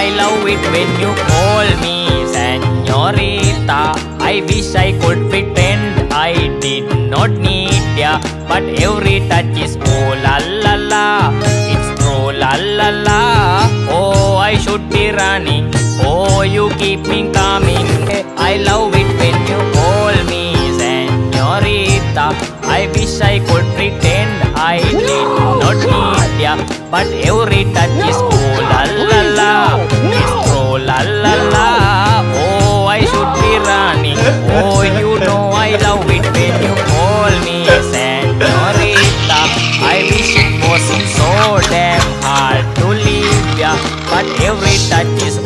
I love it when you call me senorita. I wish I could pretend I did not need ya, but every touch is oh la la la. It's true la la la. Oh, I should be running. Oh, you keep me coming. I love it when you call me senorita. I wish I could pretend I did not need ya, but every touch is oh but every touch is